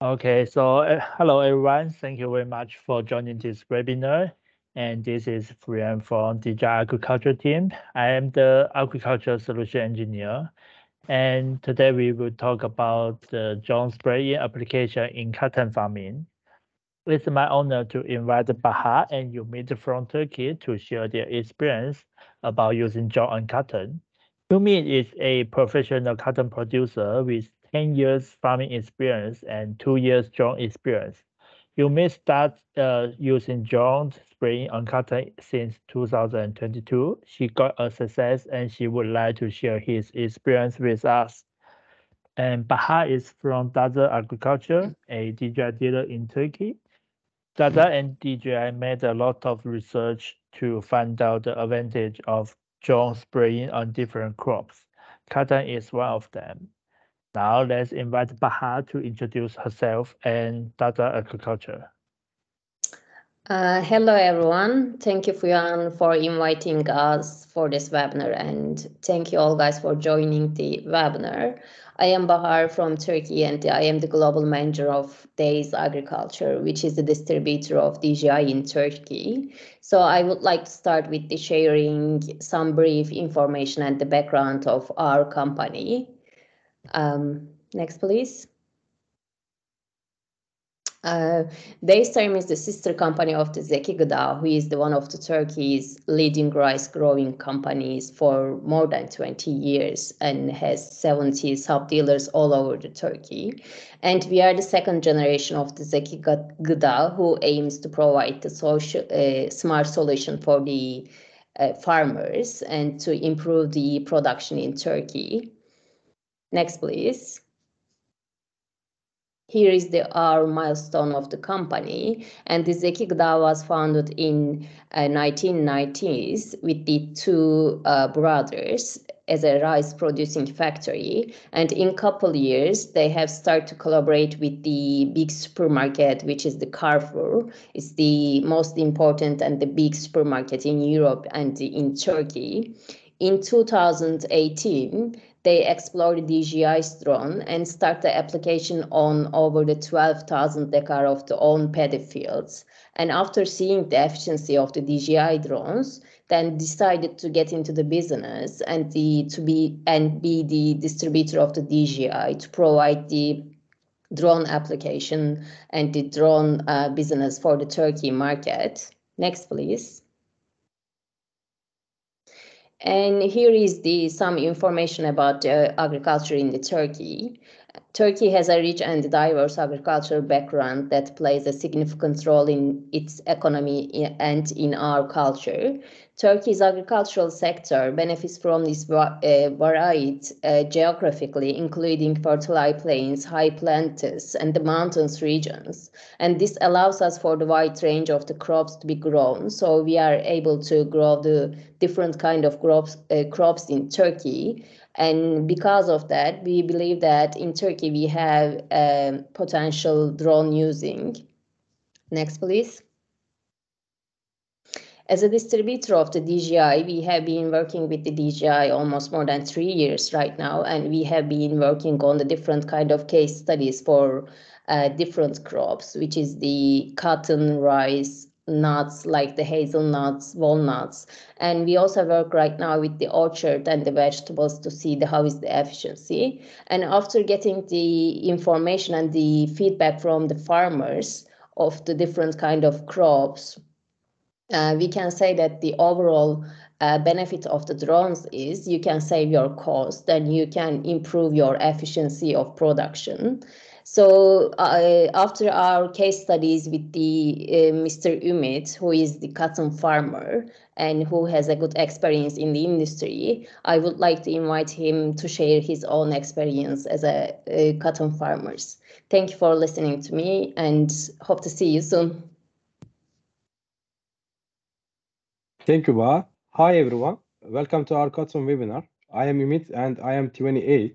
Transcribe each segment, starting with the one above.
Okay, so uh, hello everyone. Thank you very much for joining this webinar. And this is Frian from DJI Agriculture team. I am the agriculture solution engineer. And today we will talk about the drone spraying application in cotton farming. It's my honor to invite Bahar and Umit from Turkey to share their experience about using drone on cotton. Umit is a professional cotton producer with 10 years farming experience and two years drone experience. You may start uh, using drone spraying on cotton since 2022. She got a success and she would like to share his experience with us. And Bahar is from Daze Agriculture, a DJI dealer in Turkey. Daze and DJI made a lot of research to find out the advantage of drone spraying on different crops. Cotton is one of them. Now let's invite Bahar to introduce herself and Daze Agriculture. Uh, hello everyone. Thank you Fuyan for inviting us for this webinar and thank you all guys for joining the webinar. I am Bahar from Turkey and I am the global manager of Daze Agriculture, which is the distributor of DJI in Turkey. So I would like to start with the sharing some brief information and the background of our company. Um, next, please. Uh, is the sister company of the Zeki Gıda, who is the one of the Turkey's leading rice growing companies for more than 20 years and has 70 sub dealers all over the Turkey. And we are the second generation of the Zeki Gıda, who aims to provide the social uh, smart solution for the uh, farmers and to improve the production in Turkey. Next, please. Here is the R milestone of the company, and the Zeki Gıda was founded in uh, 1990s with the two uh, brothers as a rice producing factory. And in couple years, they have started to collaborate with the big supermarket, which is the Carrefour. It's the most important and the big supermarket in Europe and in Turkey. In 2018, they explored DJI's drone and start the application on over the 12,000 hectare of the own paddy fields. And after seeing the efficiency of the DJI drones, then decided to get into the business and the to be and be the distributor of the DJI to provide the drone application and the drone uh, business for the Turkey market. Next, please. And here is the some information about uh, agriculture in the Turkey. Turkey has a rich and diverse agricultural background that plays a significant role in its economy and in our culture. Turkey's agricultural sector benefits from this uh, varied uh, geographically, including fertile plains, high plains, and the mountains regions. And this allows us for the wide range of the crops to be grown. So we are able to grow the different kind of crops, uh, crops in Turkey. And because of that, we believe that in Turkey we have um, potential drone using. Next, please. As a distributor of the DJI, we have been working with the DJI almost more than three years right now, and we have been working on the different kind of case studies for uh, different crops, which is the cotton, rice, nuts like the hazelnuts, walnuts. And we also work right now with the orchard and the vegetables to see the, how is the efficiency. And after getting the information and the feedback from the farmers of the different kind of crops, uh, we can say that the overall uh, benefit of the drones is you can save your cost and you can improve your efficiency of production. So uh, after our case studies with the uh, Mr. Umit, who is the cotton farmer and who has a good experience in the industry, I would like to invite him to share his own experience as a, cotton farmers. Thank you for listening to me and hope to see you soon. Thank you, Ba. Hi, everyone. Welcome to our Cotton webinar. I am Ümit and I am 28.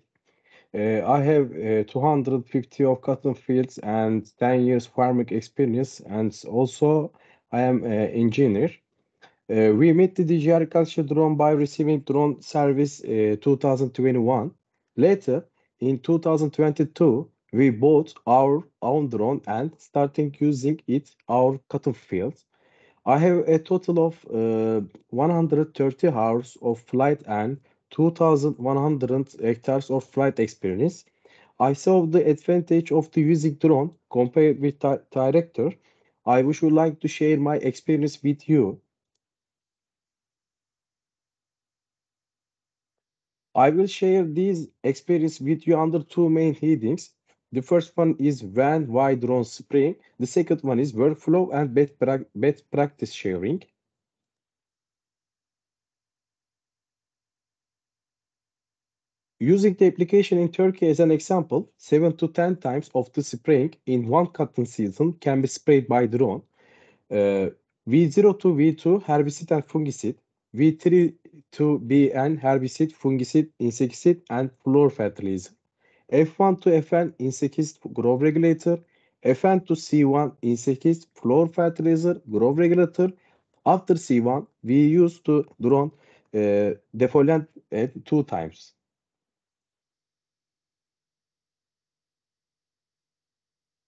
Uh, I have uh, 250 of cotton fields and 10 years farming experience and also I am an engineer. Uh, we met the DJI Agriculture drone by receiving drone service uh, 2021. Later, in 2022, we bought our own drone and starting using it our cotton fields. I have a total of uh, 130 hours of flight and 2,100 hectares of flight experience. I saw the advantage of the using drone compared with director. I would like to share my experience with you. I will share these experience with you under two main headings. The first one is when, why drone spraying. The second one is workflow and best, best practice sharing. Using the application in Turkey as an example, 7 to 10 times of the spraying in one cotton season can be sprayed by drone. Uh, V0 to V2 herbicide and fungicide, V3 to VN herbicide, fungicide, insecticide, and foliar fertilizer. F1 to FN insecticide, growth regulator. FN to C1 insecticide, foliar fertilizer, growth regulator. After C1, we use to drone uh, defoliant at two times.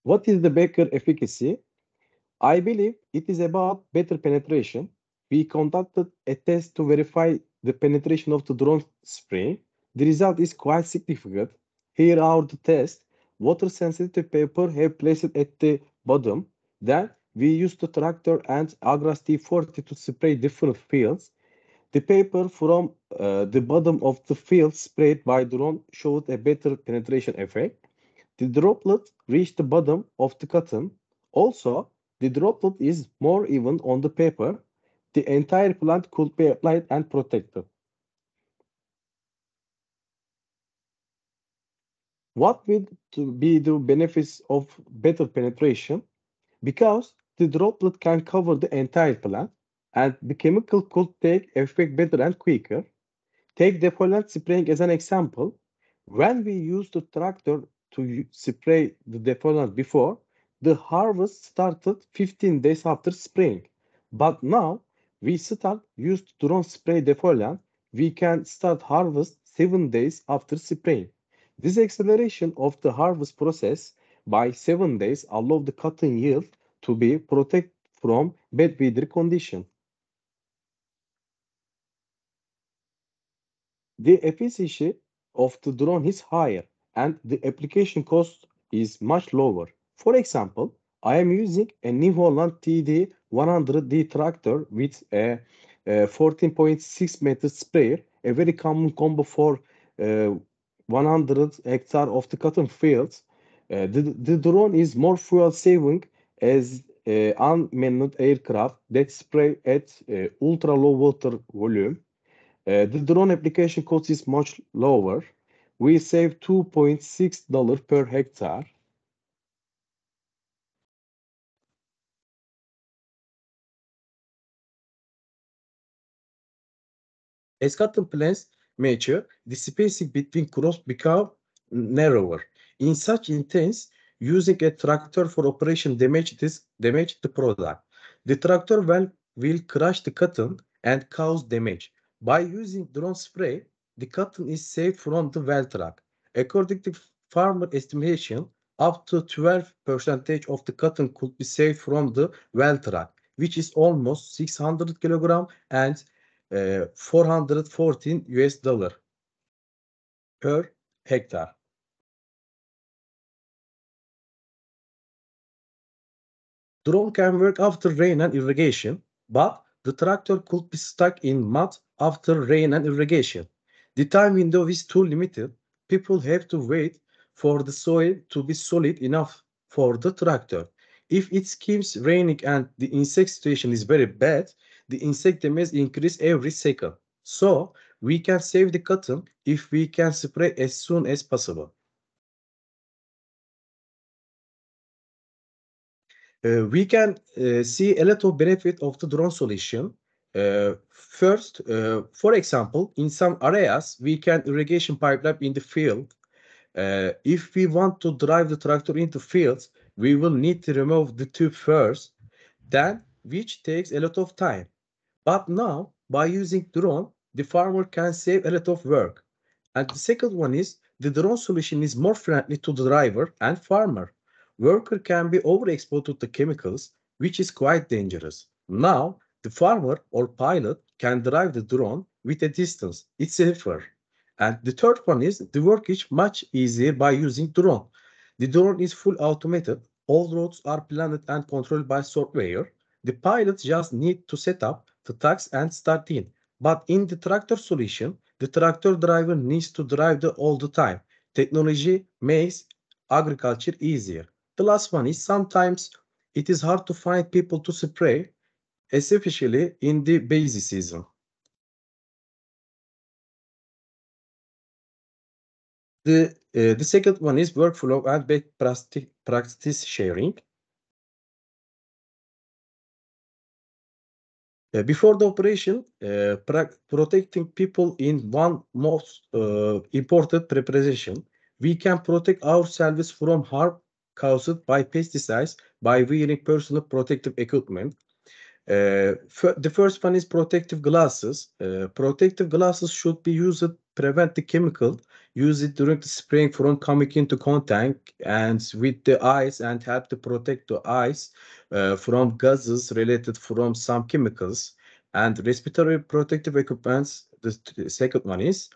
What is the Becker efficacy? I believe it is about better penetration. We conducted a test to verify the penetration of the drone spray. The result is quite significant. Here are the test. Water sensitive paper have placed at the bottom. Then we used the tractor and Agras T40 to spray different fields. The paper from uh, the bottom of the field sprayed by drone showed a better penetration effect. The droplet reached the bottom of the cotton. Also, the droplet is more even on the paper. The entire plant could be applied and protected. What will be the benefits of better penetration? Because the droplet can cover the entire plant and the chemical could take effect better and quicker. Take defoliant spraying as an example. When we use the tractor to spray the defoliant before, the harvest started 15 days after spraying. But now we start used drone spray defoliant, we can start harvest seven days after spraying. This acceleration of the harvest process by seven days allow the cotton yield to be protected from bad weather condition. The efficiency of the drone is higher and the application cost is much lower. For example, I am using a New Holland TD 100D tractor with a, a 14.6 meter sprayer, a very common combo for uh, 100 hectare of the cotton fields. Uh, the, the drone is more fuel saving as uh, unmanned aircraft that spray at uh, ultra low water volume. Uh, the drone application cost is much lower we save $2.6 per hectare. As cotton plants mature, the spacing between crops become narrower. In such intense, using a tractor for operation damage this damage the product. The tractor will, will crush the cotton and cause damage. By using drone spray, the cotton is saved from the well track. According to farmer estimation, up to 12% of the cotton could be saved from the well track, which is almost 600 kilogram and uh, 414 US dollar per hectare. Drone can work after rain and irrigation, but the tractor could be stuck in mud after rain and irrigation. The time window is too limited. People have to wait for the soil to be solid enough for the tractor. If it keeps raining and the insect situation is very bad, the insect damage increase every second. So we can save the cotton if we can spray as soon as possible. Uh, we can uh, see a lot of benefit of the drone solution. Uh, first, uh, for example, in some areas, we can irrigation pipeline in the field. Uh, if we want to drive the tractor into fields, we will need to remove the tube first, then which takes a lot of time. But now, by using drone, the farmer can save a lot of work. And the second one is the drone solution is more friendly to the driver and farmer. Worker can be overexposed to the chemicals, which is quite dangerous. Now, the farmer or pilot can drive the drone with a distance. It's safer. And the third one is the work is much easier by using drone. The drone is full automated. All routes are planned and controlled by software. The pilot just need to set up the tags and start in. But in the tractor solution, the tractor driver needs to drive the all the time. Technology makes agriculture easier. The last one is sometimes it is hard to find people to spray, especially in the busy season. The, uh, the second one is workflow and best practice sharing. Uh, before the operation, uh, protecting people in one most uh, important preparation, we can protect ourselves from harm caused by pesticides by wearing personal protective equipment. Uh, the first one is protective glasses. Uh, protective glasses should be used to prevent the chemical use it during the spraying from coming into contact and with the eyes and help to protect the eyes uh, from gases related from some chemicals and respiratory protective equipments the second one is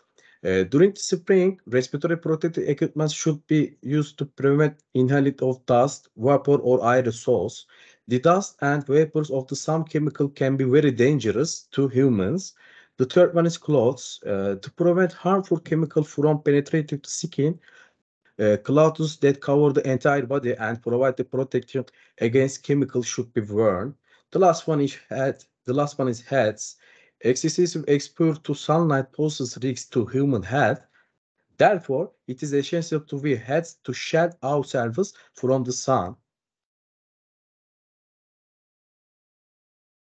uh, during the spraying respiratory protective equipment should be used to prevent inhalation of dust vapor or aerosols the dust and vapors of the some chemical can be very dangerous to humans the third one is clothes. Uh, to prevent harmful chemical from penetrating the skin, uh, clothes that cover the entire body and provide the protection against chemical should be worn. The last one is head. The last one is heads. Excessive exposure to sunlight poses risks to human health. Therefore, it is essential to wear hats to shield ourselves from the sun.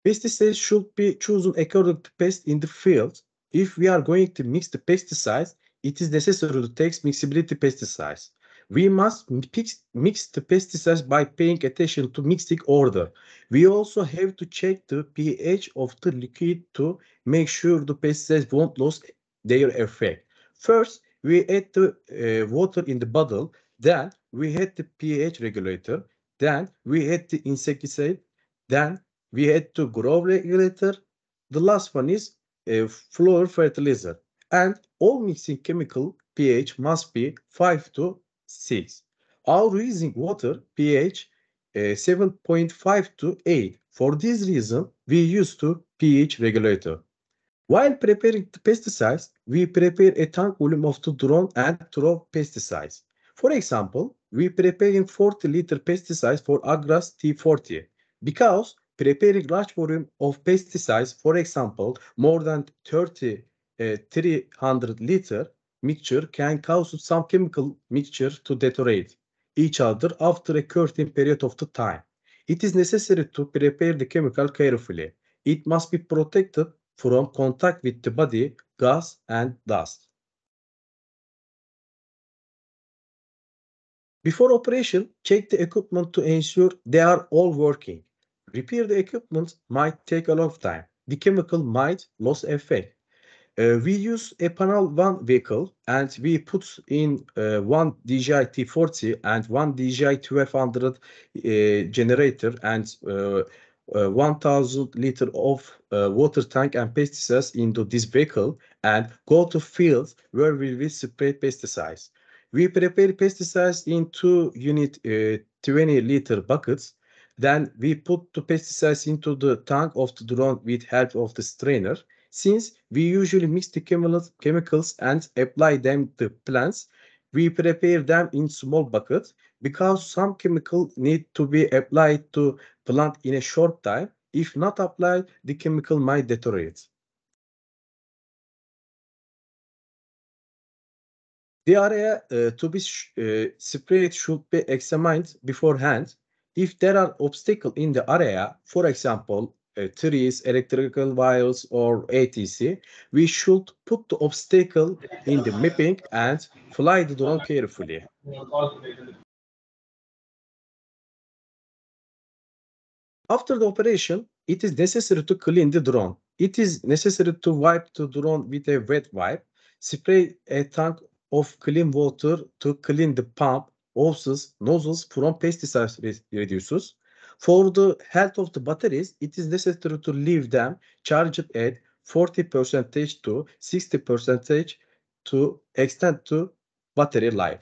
Pesticides should be chosen according to pest in the field. If we are going to mix the pesticides, it is necessary to take mixability pesticides. We must mix, mix the pesticides by paying attention to mixing order. We also have to check the pH of the liquid to make sure the pesticides won't lose their effect. First, we add the uh, water in the bottle, then we add the pH regulator, then we add the insecticide, then we had to grow regulator. The last one is a foliar fertilizer. And all mixing chemical pH must be 5 to 6. Our using water pH uh, 7.5 to 8. For this reason, we use to pH regulator. While preparing the pesticides, we prepare a tank volume of the drone and throw pesticides. For example, we preparing 40 liter pesticides for Agras T40 because preparing large volume of pesticides, for example, more than 30, uh, 300 liter mixture can cause some chemical mixture to deteriorate each other after a certain period of the time. It is necessary to prepare the chemical carefully. It must be protected from contact with the body, gas, and dust. Before operation, check the equipment to ensure they are all working. Repair the equipment might take a long time. The chemical might lose effect. Uh, we use a panel one vehicle and we put in uh, one DJI T40 and one DJI 1200 uh, generator and uh, uh, 1000 liter of uh, water tank and pesticides into this vehicle and go to field where we will spray pesticides. We prepare pesticides in two unit 20 liter buckets then we put the pesticides into the tank of the drone with help of the strainer. Since we usually mix the chemicals and apply them to plants, we prepare them in small buckets because some chemical need to be applied to plant in a short time. If not applied, the chemical might deteriorate. The area uh, to be uh, sprayed should be examined beforehand if there are obstacles in the area, for example, uh, trees, electrical wires, or ATC, we should put the obstacle in the mapping and fly the drone carefully. After the operation, it is necessary to clean the drone. It is necessary to wipe the drone with a wet wipe, spray a tank of clean water to clean the pump, hoses, nozzles from pesticides re- reduces. For the health of the batteries, it is necessary to leave them charged at 40 percentage to 60 percentage to extend to battery life.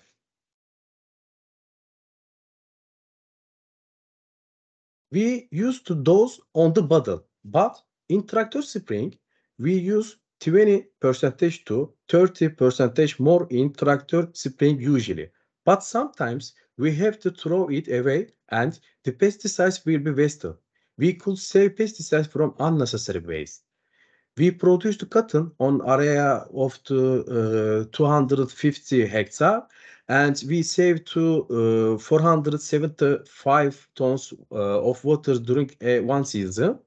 We used to dose on the bottle, but in tractor spring, we use 20 percentage to 30 percentage more in tractor spring usually. But sometimes we have to throw it away and the pesticides will be wasted. We could save pesticides from unnecessary waste. We produced the cotton on area of the uh, 250 hectare and we saved to uh, 475 tons uh, of water during one season.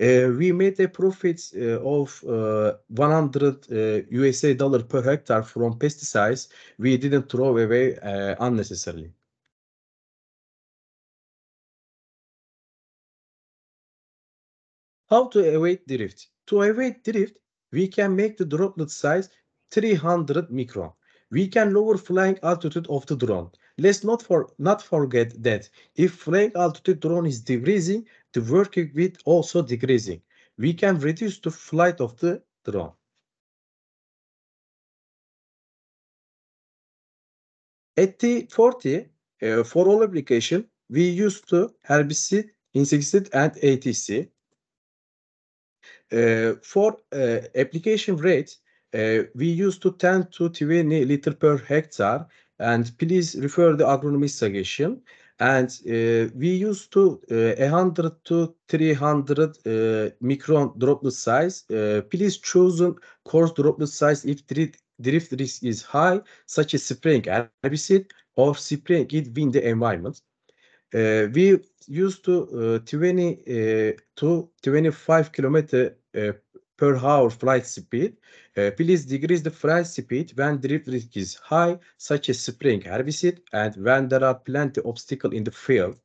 Uh, we made a profit uh, of uh, 100 uh, USA dollar per hectare from pesticides we didn't throw away unnecessarily. How to avoid drift? To avoid drift, we can make the droplet size 300 micron. We can lower flying altitude of the drone. Let's not for not forget that if flying altitude drone is decreasing, the working width also decreasing. We can reduce the flight of the drone. At the 40, uh, for all application, we use the herbicide, insecticide, and ATC. Uh, for uh, application rate, uh, we use to 10 to 20 liter per hectare, and please refer the agronomy suggestion. And uh, we use to uh, 100 to 300 uh, micron droplet size. Uh, please choose coarse droplet size if drift risk is high, such as spraying herbicide or spraying it in the environment. Uh, we used to uh, 20 uh, to 25 kilometer uh, per hour flight speed. Uh, please decrease the flight speed when drift risk is high, such as spring herbicide, and when there are plenty obstacle in the field.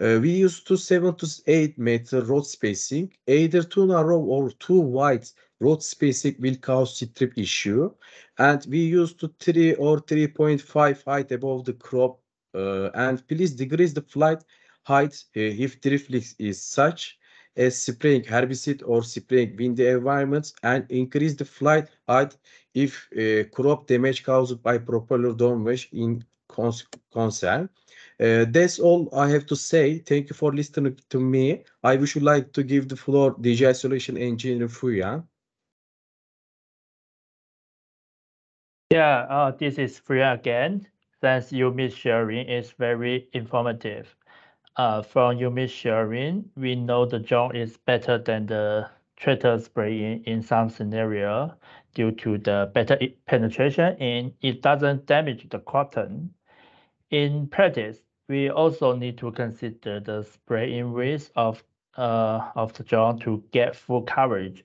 Uh, we use to 7 to 8 meter road spacing. Either too narrow or too wide road spacing will cause strip issue. And we use to 3 or 3.5 height above the crop. Uh, and please decrease the flight height uh, if drift risk is such as spraying herbicide or spraying windy environments and increase the flight height if uh, crop damage caused by propeller damage in concern. Uh, that's all I have to say. Thank you for listening to me. I would like to give the floor DJI Solution Engineer Fuyan. Yeah, uh, this is Freya again. Thanks, Umit's sharing. It's very informative. Uh, from Umit's sharing, we know the drone is better than the tractor spraying in some scenario due to the better penetration and it doesn't damage the cotton. In practice, we also need to consider the spraying risk of uh, of the drone to get full coverage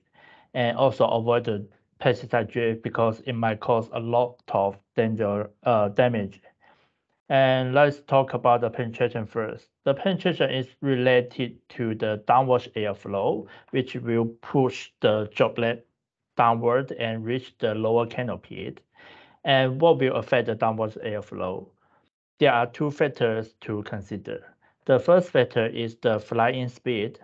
and also avoid the pesticide drift because it might cause a lot of danger uh, damage. And let's talk about the penetration first. The penetration is related to the downwash airflow, which will push the droplet downward and reach the lower canopy. And what will affect the downward airflow? There are two factors to consider. The first factor is the flying speed,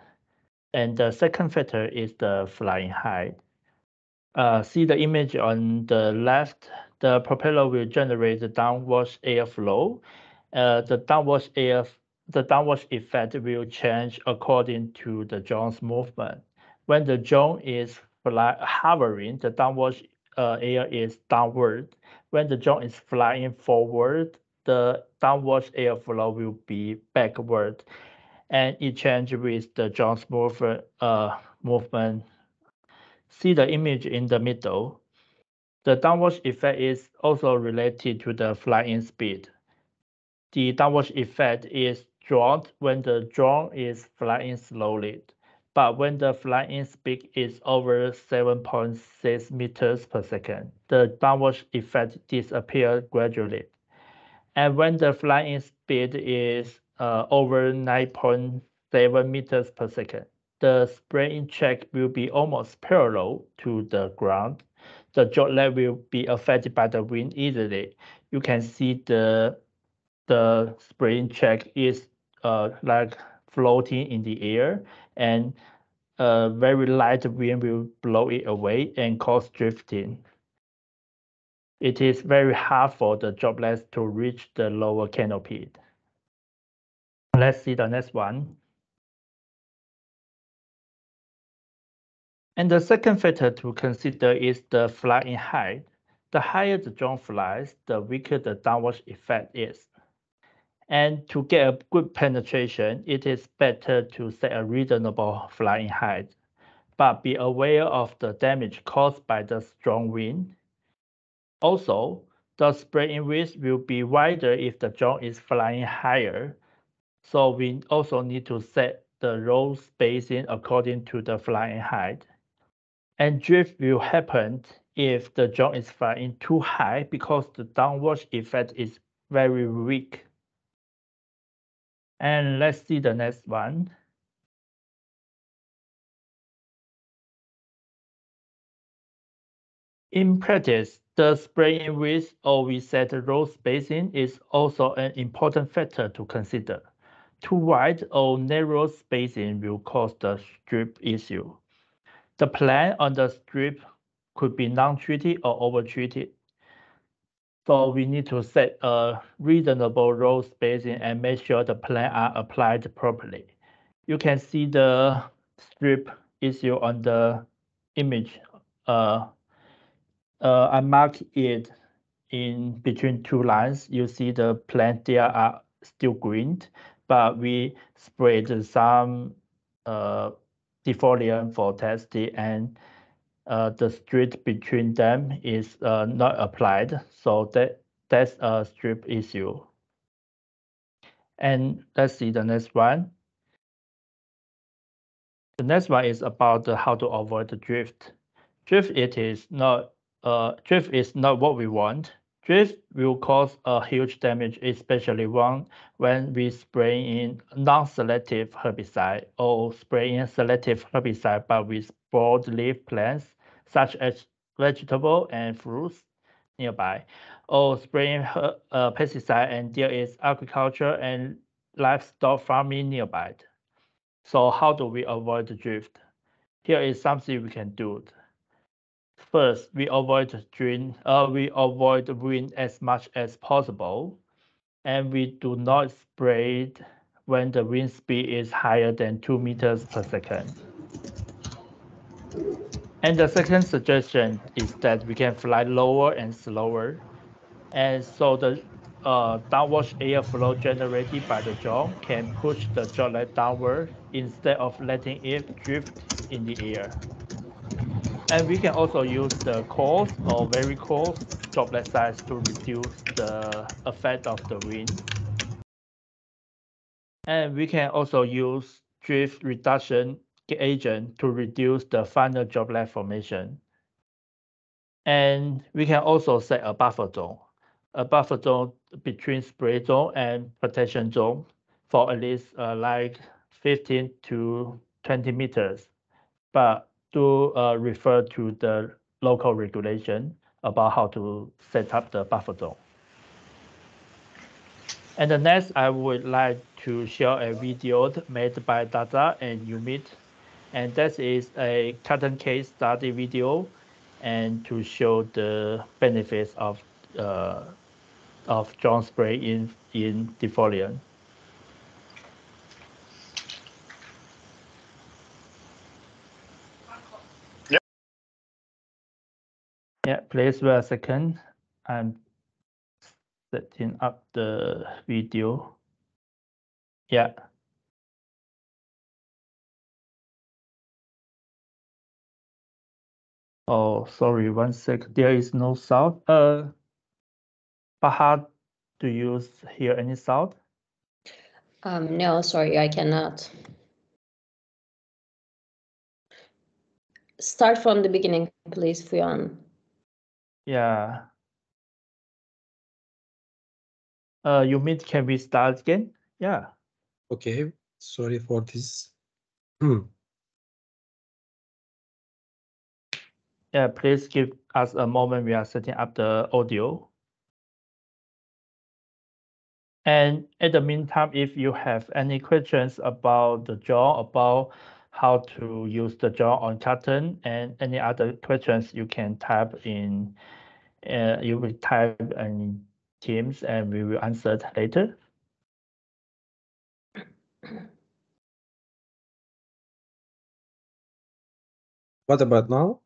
and the second factor is the flying height. Uh, see the image on the left, the propeller will generate the downwash airflow. Uh, the downwash air, the downwash effect will change according to the drone's movement. When the drone is fly, hovering, the downwash uh, air is downward. When the drone is flying forward, the downwash airflow will be backward, and it changes with the drone's move, uh, movement see the image in the middle. The downwash effect is also related to the flying speed. The downwash effect is dropped when the drone is flying slowly, but when the flying speed is over 7.6 meters per second, the downwash effect disappears gradually. And when the flying speed is uh, over 9.7 meters per second, the spraying track will be almost parallel to the ground. the droplet will be affected by the wind easily. You can see the the spring track is uh, like floating in the air and a very light wind will blow it away and cause drifting. It is very hard for the droplets to reach the lower canopy. Let's see the next one. And the second factor to consider is the flying height. The higher the drone flies, the weaker the downward effect is. And to get a good penetration, it is better to set a reasonable flying height, but be aware of the damage caused by the strong wind. Also, the spraying width will be wider if the drone is flying higher. So we also need to set the roll spacing according to the flying height. And drift will happen if the joint is flying too high because the downward effect is very weak. And let's see the next one. In practice, the spraying width or we set roll spacing is also an important factor to consider. Too wide or narrow spacing will cause the strip issue. The plant on the strip could be non-treated or over-treated. So we need to set a reasonable roll spacing and make sure the plant are applied properly. You can see the strip issue on the image. Uh, uh, I mark it in between two lines. You see the plant there are still green, but we sprayed some uh, defoliant for testing and uh, the strip between them is uh, not applied. So that that's a strip issue. And let's see the next one. The next one is about how to avoid the drift. Drift it is not uh, drift is not what we want. Drift will cause a huge damage, especially when, when we spray in non-selective herbicide or spray in selective herbicide but with broad-leaf plants such as vegetable and fruits nearby, or spraying uh, pesticide and there is agriculture and livestock farming nearby. So how do we avoid the drift? Here is something we can do. First, we avoid drain, uh, we avoid wind as much as possible, and we do not spray when the wind speed is higher than two meters per second. And the second suggestion is that we can fly lower and slower. And so the uh, downward airflow generated by the drone can push the droplet downward instead of letting it drift in the air. And we can also use the coarse or very coarse droplet size to reduce the effect of the wind. And we can also use drift reduction agent to reduce the final droplet formation. And we can also set a buffer zone, a buffer zone between spray zone and protection zone for at least uh, like 15 to 20 meters. But do uh, refer to the local regulation about how to set up the buffer zone. And the next, I would like to share a video made by Daze and Umit. And this is a cotton case study video and to show the benefits of uh, of drone spray in, in defoliant. Yeah, please wait a second. I'm setting up the video. Yeah. Oh, sorry, one sec. There is no sound. Uh, Bahar, do you hear any sound? Um, no, sorry, I cannot. Start from the beginning, please, Fuyan. Yeah. Uh, you mean can we start again? Yeah. Okay, sorry for this. Hmm. yeah, please give us a moment. We are setting up the audio. And at the meantime, if you have any questions about the jaw, about how to use the jaw on Karten and any other questions you can type in, uh, you will type in Teams and we will answer it later. What about now?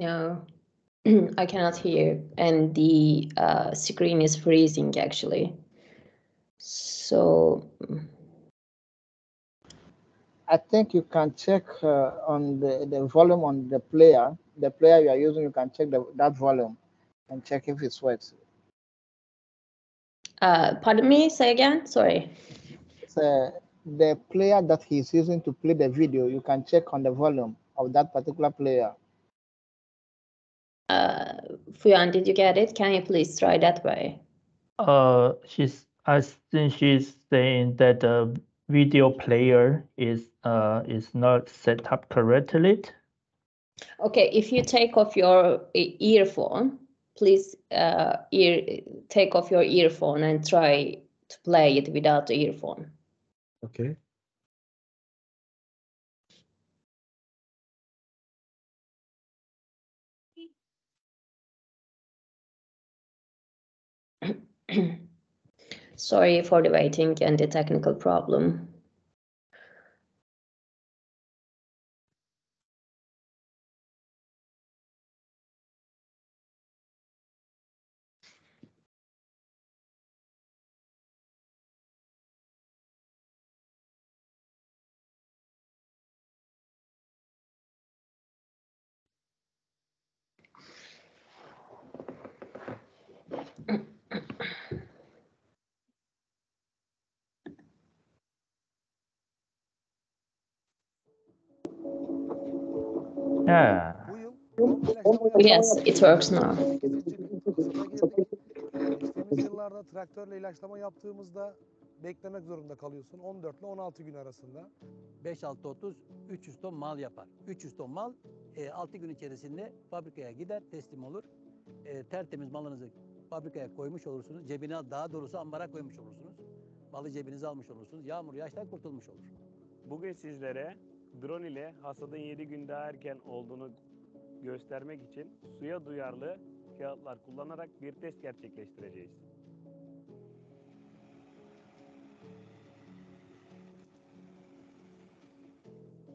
No, I cannot hear, and the uh, screen is freezing actually. So I think you can check uh, on the, the volume on the player, the player you are using, you can check the, that volume and check if it works. Uh, pardon me, say again, sorry. So the player that he's using to play the video, you can check on the volume of that particular player. Uh, Fuyan, did you get it? Can you please try that way? Uh, she's, I think she's saying that the video player is, uh, is not set up correctly. Okay, if you take off your earphone, please uh, ear, take off your earphone and try to play it without the earphone. Okay. Sorry for the waiting and the technical problem. Yes, it works now. Geçtiğimiz yıllarda traktörle ilaçlama yaptığımızda beklemek zorunda kalıyorsun 14 ile 16 gün arasında. 5-6-30 300 ton mal yapar. 300 ton mal e, 6 gün içerisinde fabrikaya gider, teslim olur. E, tertemiz malınızı fabrikaya koymuş olursunuz. Cebine daha doğrusu ambara koymuş olursunuz. Malı cebinize almış olursunuz. Yağmur yağıştan kurtulmuş olur. Bugün sizlere drone ile hasadın 7 gün daha erken olduğunu göstermek için suya duyarlı kağıtlar kullanarak bir test gerçekleştireceğiz.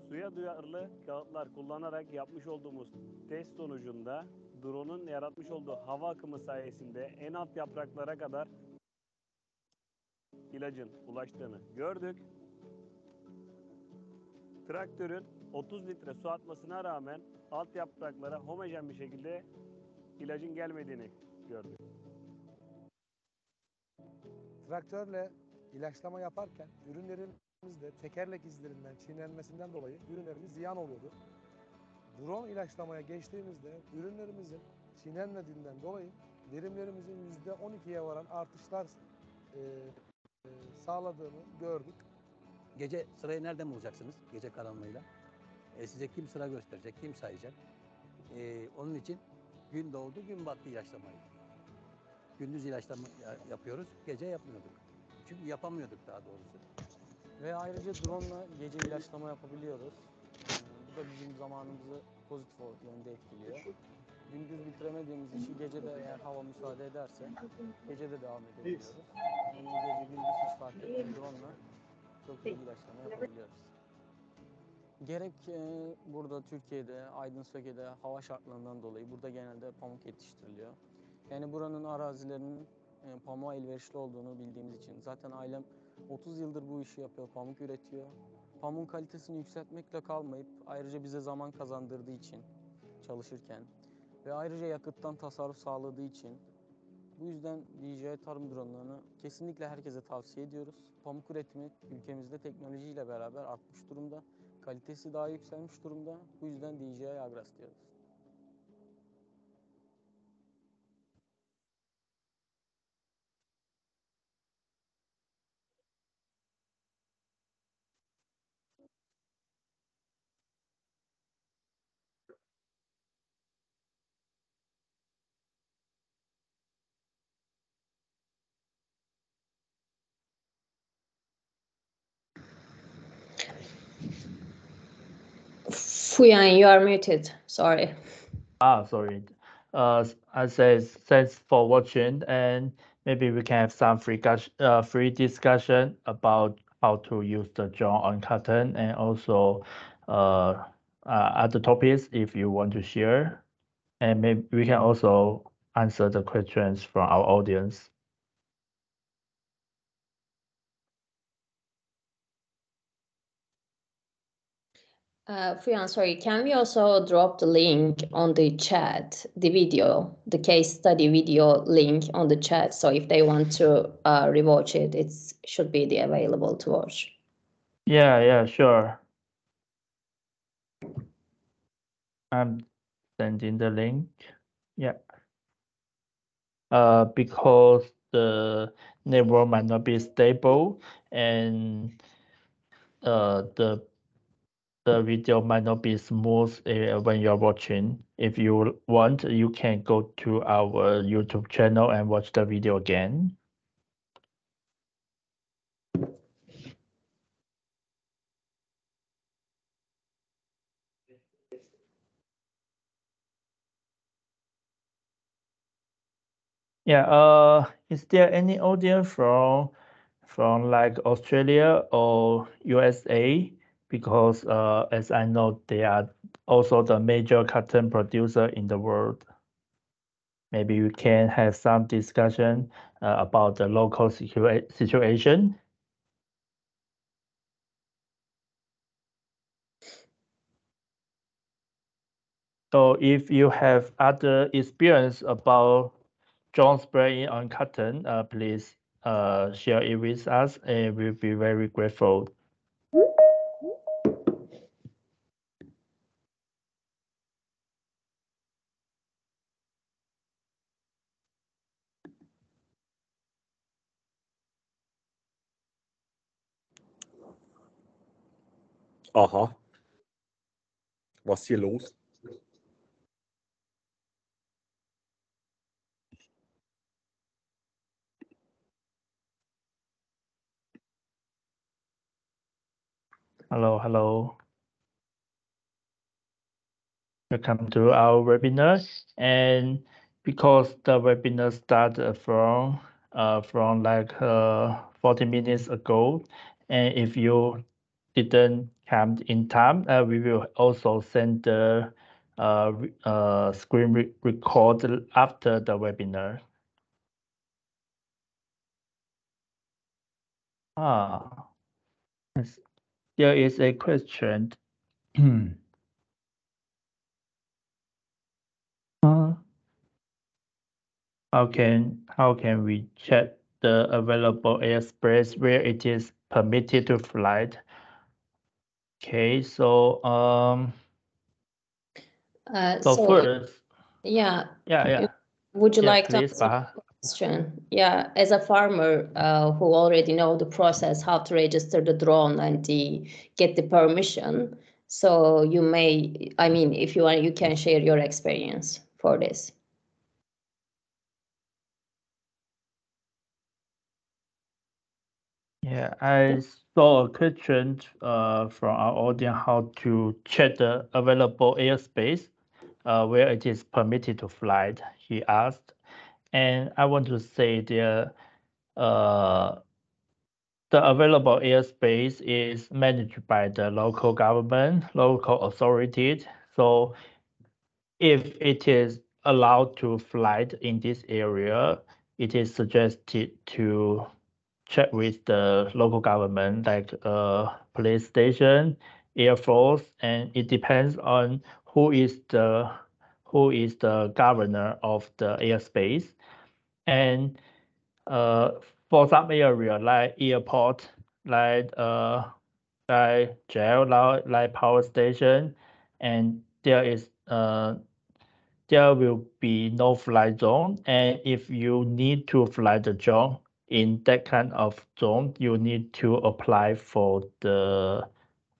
Suya duyarlı kağıtlar kullanarak yapmış olduğumuz test sonucunda drone'un yaratmış olduğu hava akımı sayesinde en alt yapraklara kadar ilacın ulaştığını gördük. Traktörün 30 litre su atmasına rağmen alt yapraklara homojen bir şekilde ilacın gelmediğini gördük. Traktörle ilaçlama yaparken ürünlerimizde tekerlek izlerinden çiğnenmesinden dolayı ürünlerimiz ziyan oluyordu. Drone ilaçlamaya geçtiğimizde ürünlerimizin çiğnenmediğinden dolayı verimlerimizin %12'ye varan artışlar e, e, sağladığını gördük. Gece sırayı nereden bulacaksınız? Gece karanlığıyla. E, size kim sıra gösterecek, kim sayacak? E, onun için gün doğdu, gün battı ilaçlamayı. Gündüz ilaçlama ya- yapıyoruz, gece yapmıyorduk. Çünkü yapamıyorduk daha doğrusu. Ve ayrıca drone'la gece ilaçlama yapabiliyoruz. Bu da bizim zamanımızı pozitif yönde etkiliyor. Gündüz bitiremediğimiz işi gece de eğer hava müsaade ederse gece de devam edebiliyoruz. Yani gece gündüz hiç fark etmez drone'la çok iyi ilaçlama yapabiliyoruz. Gerek e, burada Türkiye'de, Aydın Söke'de hava şartlarından dolayı burada genelde pamuk yetiştiriliyor. Yani buranın arazilerinin e, pamuğa elverişli olduğunu bildiğimiz için. Zaten ailem 30 yıldır bu işi yapıyor, pamuk üretiyor. Pamuğun kalitesini yükseltmekle kalmayıp ayrıca bize zaman kazandırdığı için çalışırken ve ayrıca yakıttan tasarruf sağladığı için bu yüzden DJI tarım dronlarını kesinlikle herkese tavsiye ediyoruz. Pamuk üretimi ülkemizde teknolojiyle beraber artmış durumda. Kalitesi daha yükselmiş durumda. Bu yüzden DJI Agras diyoruz. Fuyan, you are muted. Sorry. Ah, sorry. Uh, I said thanks for watching, and maybe we can have some free uh, free discussion about how to use the drone on cotton and also uh, uh, other topics if you want to share. And maybe we can also answer the questions from our audience. Uh, Fuyan, sorry, can we also drop the link on the chat, the video, the case study video link on the chat? So if they want to uh, rewatch it, it should be the available to watch. Yeah, yeah, sure. I'm sending the link. Yeah. Uh, because the network might not be stable and uh, the the video might not be smooth uh, when you're watching. If you want, you can go to our YouTube channel and watch the video again. Yeah, uh, is there any audience from from like Australia or USA? Because uh, as I know, they are also the major cotton producer in the world. Maybe we can have some discussion uh, about the local situa situation. So if you have other experience about drone spraying on cotton, uh, please uh, share it with us and we'll be very grateful. Aha. Was hier los? Hello, hello. Welcome to our webinar. And because the webinar started from uh, from like uh, 40 minutes ago, and if you didn't come in time, uh, we will also send the uh, uh, screen re record after the webinar. Ah, yes. there is a question. uh, how can how can we check the available airspace where it is permitted to fly Okay, so um, uh, so, so first, yeah, yeah, yeah. Would you yeah, like please, to answer question? Yeah, as a farmer uh, who already know the process, how to register the drone and the, get the permission. So you may, I mean, if you want, you can share your experience for this. Yeah, I saw a question uh, from our audience how to check the available airspace uh, where it is permitted to fly, he asked. And I want to say the, uh, the available airspace is managed by the local government, local authorities. So if it is allowed to fly in this area, it is suggested to check with the local government, like uh, police station, air force, and it depends on who is the who is the governor of the airspace. And uh, for some area like airport, like uh, like jail, like, power station, and there is uh, there will be no fly zone. And if you need to fly the zone, in that kind of zone, you need to apply for the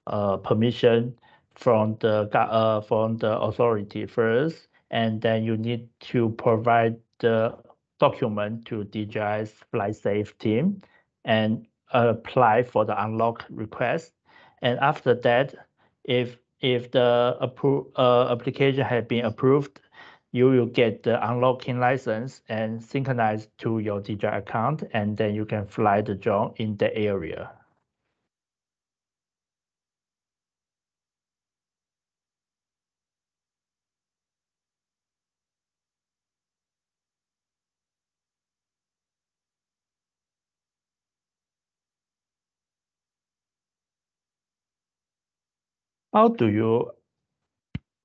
uh, permission from the uh, from the authority first, and then you need to provide the document to DJI's flight safe team and apply for the unlock request. And after that, if if the appro uh, application has been approved, you will get the unlocking license and synchronize to your DJI account, and then you can fly the drone in the area. How do you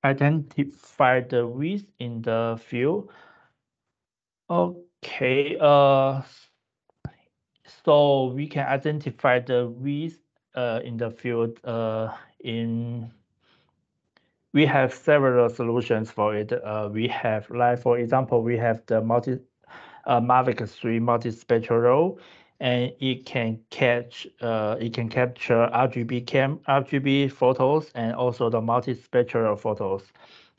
identify the width in the field? Okay, uh, so we can identify the width uh, in the field uh, in we have several solutions for it. Uh, we have, like for example, we have the multi uh, Mavic 3 multispectral and it can catch uh, it can capture RGB cam RGB photos and also the multispectral photos.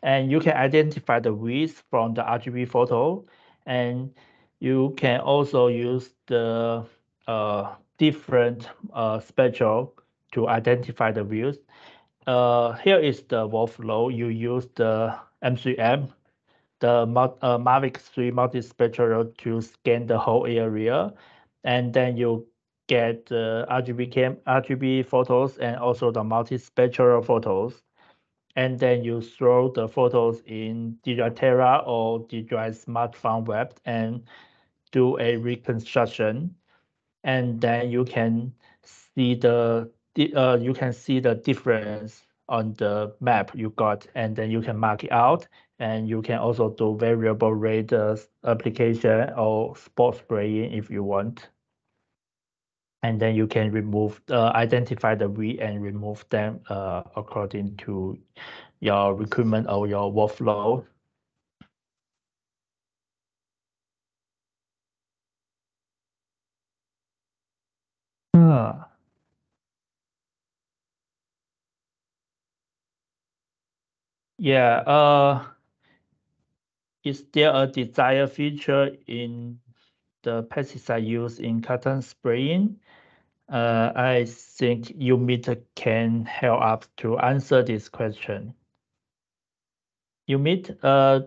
And you can identify the width from the RGB photo, and you can also use the uh, different uh, spectral to identify the views. Uh, here is the workflow. You use the M3M, the uh, Mavic 3 multispectral to scan the whole area and then you get the RGB cam, RGB photos and also the multispectral photos. And then you throw the photos in DJI Terra or DJI SmartFarm Web and do a reconstruction. And then you can see the uh, you can see the difference on the map you got, and then you can mark it out. And you can also do variable rate uh, application or spot spraying if you want. And then you can remove, uh, identify the weed and remove them uh, according to your requirement or your workflow. Uh. Yeah, uh, is there a desired feature in the pesticide used in cotton spraying? Uh, I think Umit can help us to answer this question. Umit, uh,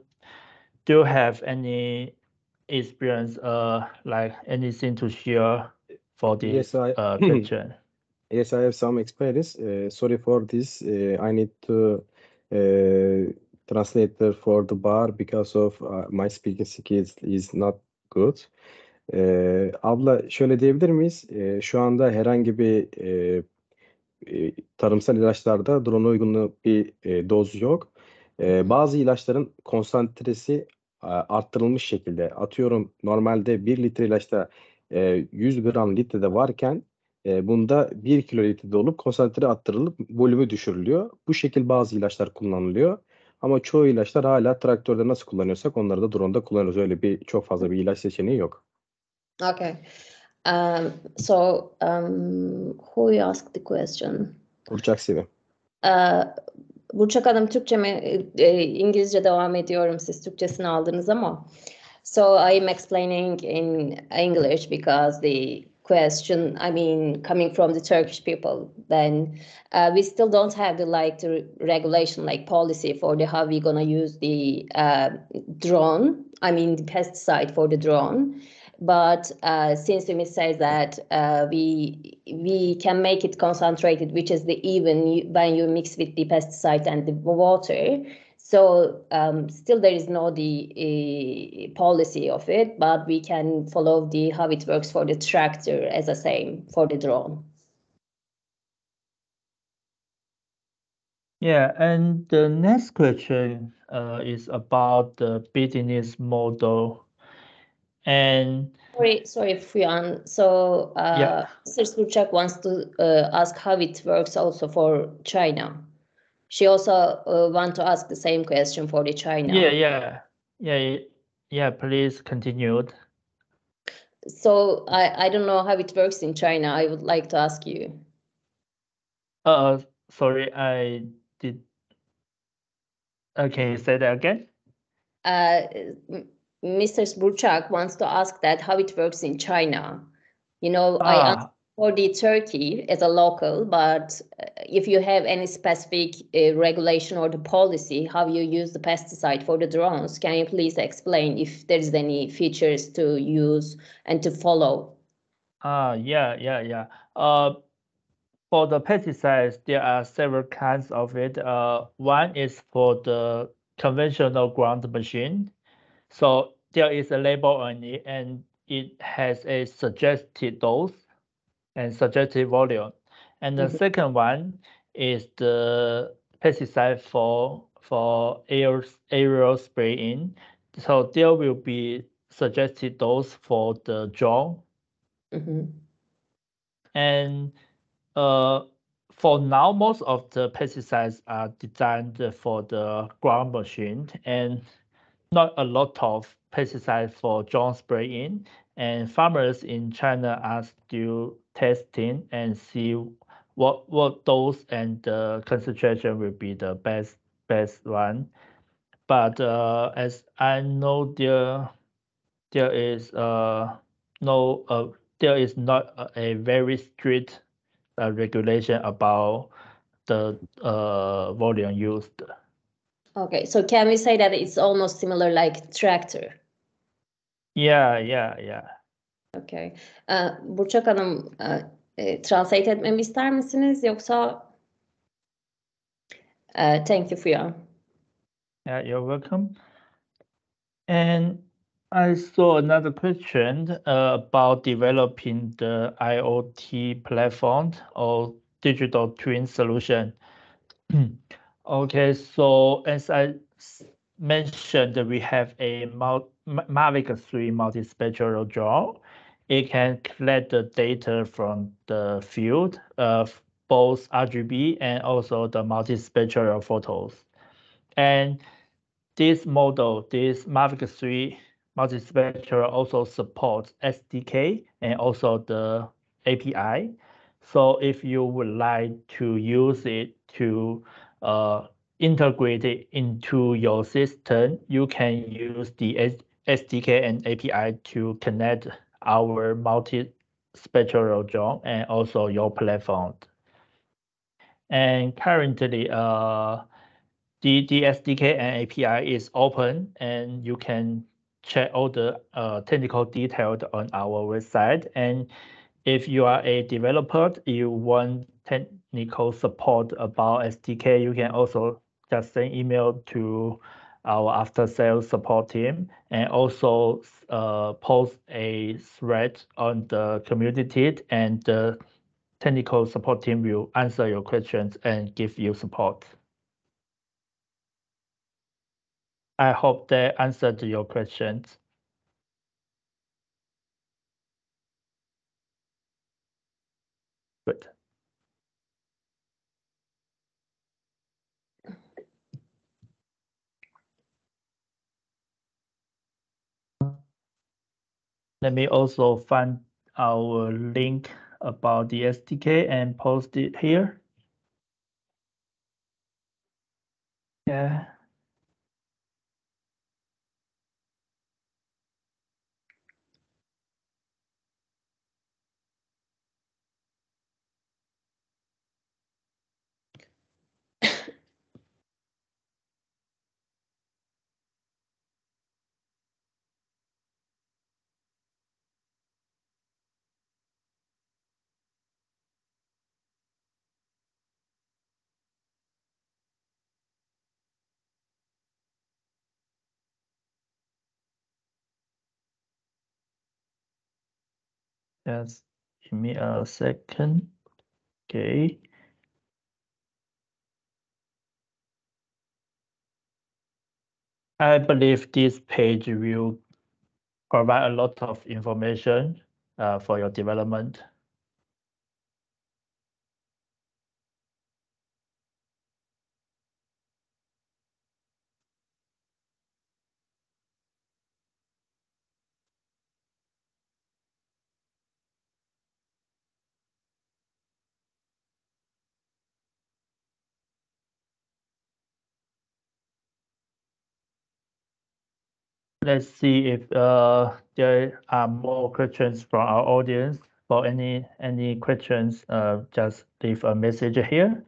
do you have any experience, uh, like anything to share for this Yes, I uh, question? yes, I have some experience. Uh, sorry for this. Uh, I need to translate for the bar because of uh, my speaking skills is not good. Ee, abla şöyle diyebilir miyiz? Ee, şu anda herhangi bir e, e, tarımsal ilaçlarda drone uygunlu bir e, doz yok. E, bazı ilaçların konsantresi arttırılmış şekilde atıyorum normalde 1 litre ilaçta e, 100 gram litrede varken e, bunda 1 kilo litrede olup konsantre arttırılıp volümü düşürülüyor. Bu şekil bazı ilaçlar kullanılıyor. Ama çoğu ilaçlar hala traktörde nasıl kullanıyorsak onları da drone'da kullanıyoruz. Öyle bir çok fazla bir ilaç seçeneği yok. Okay. Um, so um, who asked the question? Burçak Sivi. Uh, Burçak Hanım Türkçe mi, e, İngilizce devam ediyorum. Siz Türkçesini aldınız ama. So I'm explaining in English because the question, I mean, coming from the Turkish people, then uh, we still don't have the like the regulation, like policy for the how we're gonna use the uh, drone. I mean, the pesticide for the drone. But uh, since we says that uh, we we can make it concentrated, which is the even when you mix with the pesticide and the water. So um, still there is no the uh, policy of it, but we can follow the how it works for the tractor as a same for the drone. Yeah, and the next question uh, is about the business model and sorry, sorry, Fuyan. So uh, Yeah. Mr. Surchak wants to uh, ask how it works also for China. She also uh, want to ask the same question for the China. yeah, yeah, yeah, yeah, please continue. So I, I don't know how it works in China. I would like to ask you. Uh, sorry, I did. Okay, say that again. Uh, Mr. Burchak wants to ask that how it works in China. You know, I Ah, asked for the Turkey as a local, but uh, if you have any specific uh, regulation or the policy, how you use the pesticide for the drones, can you please explain if there's any features to use and to follow? Uh, yeah, yeah, yeah. Uh, for the pesticides, there are several kinds of it. Uh, one is for the conventional ground machine. So there is a label on it and it has a suggested dose and suggested volume. And the Mhm. second one is the pesticide for for air aerial spraying. So there will be suggested dose for the drone. Mhm. And uh, for now, most of the pesticides are designed for the ground machine and not a lot of pesticides for drone spraying. And farmers in China are still testing and see what what dose and the concentration will be the best best one. But uh, as I know, there there is uh, no uh, there is not a, a very strict uh, regulation about the uh, volume used. Okay, so can we say that it's almost similar like tractor? Yeah, yeah, yeah. Okay. Ee, Burçak Hanım, e, translate etmemi ister misiniz yoksa? Thank you Fuyan. Yeah, you're welcome. And I saw another question uh, about developing the IoT platform or digital twin solution. Okay, so as I mentioned, we have a Mavic 3 multispectral drone. It can collect the data from the field of both RGB and also the multispectral photos. And this model, this Mavic 3 multispectral also supports SDK and also the API. So if you would like to use it to uh, integrate it into your system, you can use the SDK and API to connect our multi-spectral drone and also your platform. And currently, uh, the, the SDK and API is open and you can check all the uh, technical details on our website. And if you are a developer, you want technical support about SDK, you can also just send email to our after sales support team and also uh, post a thread on the community and the technical support team will answer your questions and give you support. I hope that answered your questions. Good. Let me also find our link about the SDK and post it here. Yeah. Just give me a second. Okay. I believe this page will provide a lot of information uh, for your development. Let's see if uh, there are more questions from our audience. for any any questions, uh, just leave a message here.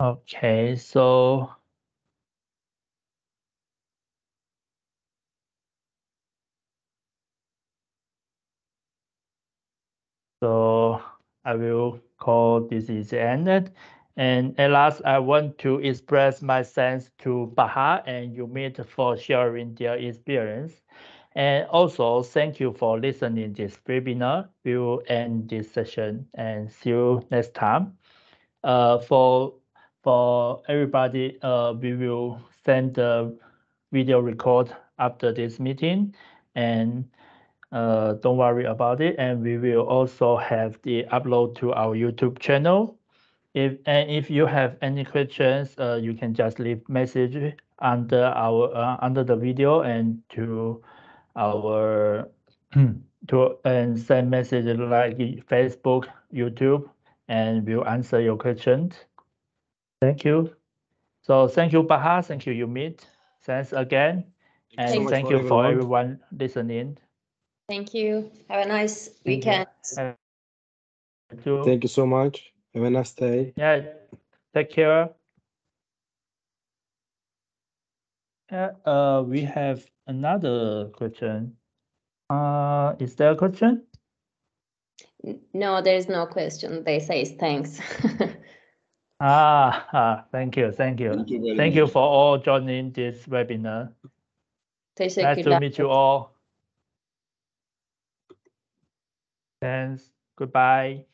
Okay, so so I will call this is ended. And at last, I want to express my thanks to Bahar and Umit for sharing their experience. And also, thank you for listening this webinar. We will end this session and see you next time. Uh, for for everybody, uh, we will send the video record after this meeting and uh, don't worry about it. And we will also have the upload to our YouTube channel. If and if you have any questions, uh, you can just leave message under our uh, under the video and to our to and send message like Facebook, YouTube, and we'll answer your questions. Thank you. So thank you, Bahar. Thank you, Umit. Thanks again. Thank you so And thank you for everyone. everyone listening. Thank you. Have a nice Thank weekend. Thank you. Thank you so much. Have a nice day. Yeah, take care. Yeah, uh, we have another question. Uh, is there a question? No, there is no question. They say thanks. Ah, ah, thank you, thank you. Thank you very Thank you much. for all joining this webinar. Nice to Teşekkürler. meet you all. Thanks. Goodbye.